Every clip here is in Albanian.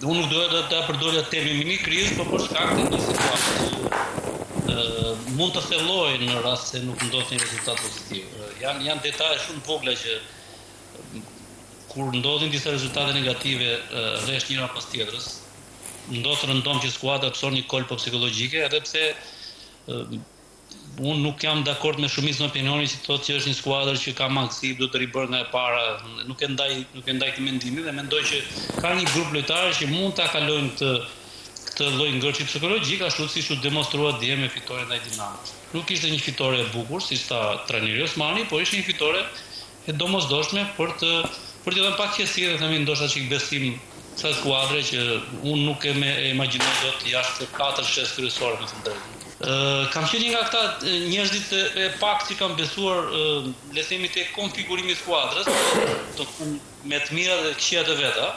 Unë nuk doja ta përdorja termin mini-krizë, por për shkak të një situate që mund të thellohej në rast se nuk ndodhte një rezultat pozitiv. Janë janë detaje shumë të vogla që kur ndodhin disa rezultate negative rresht njëra pas tjetrës, ndodh rëndom që skuadra të pësojë një kolpo psikologjik, edhe pse Unë nuk jam dakord me shumicën e opinionit që thotë që është një skuadër që ka mangësi, duhet ribërë nga e para. Nuk e ndaj, nuk e ndaj këtë mendim dhe mendoj që ka një grup lojtarësh që mund ta kalojnë këtë këtë lloj ngërçi psikologjik, ashtu siç u demonstrua dje me fitoren ndaj Dinamos. Nuk ishte një fitore e bukur, siç tha trajneri Osmani, por ishte një fitore e domosdoshme për të për t'i dhënë pak qetësi dhe të themi ndoshta çik besim kësaj skuadre që unë nuk e imagjinoj dot jashtë katërshes kryesore me thënë të drejtën. Kam qenë një nga këta njerëzit e paktë që kam besuar le të themi te konfigurimi i skuadrës, domethënë me të mirat dhe të këqijat e veta.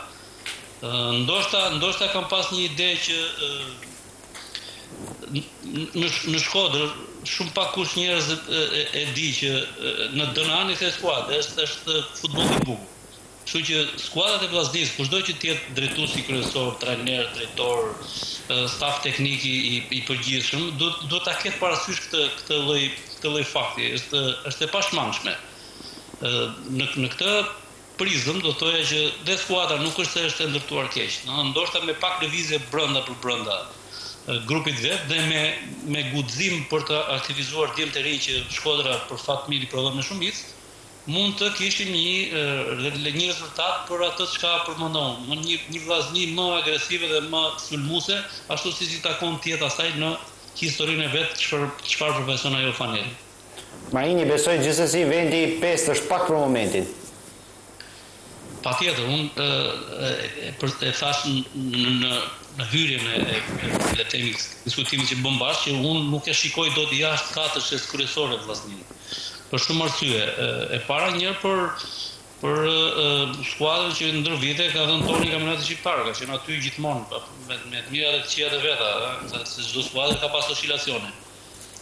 Ndoshta ndoshta kam pas një ide që Në Shkodër shumë pak kush njerëz e di që në ADN-në e skuadrës, është është futbolli i bukur. Kështu që skuadrat e Vllaznisë, kushdo që të jetë drejtuesi kryesor, trajner, drejtor, staf teknik i i përgjithshëm, duhet duhet ta ketë parasysh këtë këtë lloj këtë lloj fakti, është është e pashmangshme. Në në këtë prizëm do të thoja që dhe skuadra nuk është se është e ndërtuar keq, domethënë ndoshta me pak lëvizje brenda për brenda grupit vet dhe me me guxim për të aktivizuar djemtë e rinj që Shkodra për fat të mirë i prodhon me shumicë, mund të kishim një një rezultat për atë çka përmenda unë, domethënë një një Vllazni më agresive dhe më sulmuese, ashtu siç i takon të jetë asaj në historinë e vet çfar çfarë përfaqëson ajo fanelë. Marini besoj gjithsesi vendi i pestë është pak për momentin. Patjetër, unë e thashë në hyrjen e le të themi diskutimit që bëmë bashkë që unë nuk e shikoj dot jashtë katërshes kryesore Vllazninë. Për shumë arsye. E para një për për skuadrën që ndër vite ka dhënë tonin e Kampionatit Shqiptar, ka qenë aty gjithmonë me të mirat dhe të këqijat e veta, ëh, se çdo skuadër ka pasur oscilacione.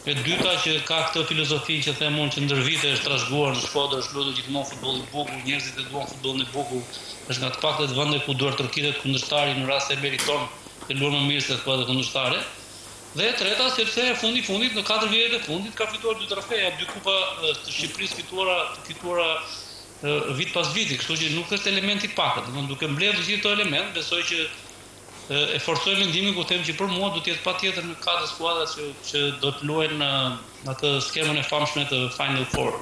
E dyta që ka këtë filozofi që them unë që ndër vite është trashëguar në Shkodër, është luajtur gjithmonë futboll i bukur, njerëzit e duan futbollin e bukur, është nga të paktet vende ku duartrokitet kundërshtari në rast se e meriton dhe luan më mirë se skuadra kundërshtare. Dhe e treta sepse fundi i fundit në katër vjetët e fundit ka fituar dy trofeja, dy kupa të Shqipërisë fituara të fituara vit pas viti, kështu që nuk është element i pakët. Domethënë duke mbledhur të gjithë këto elementë besoj që E forcoj mendimin ku them që për mua do të jetë patjetër në katër skuadrat që që do të luajnë në atë skemën e famshme të Final Four.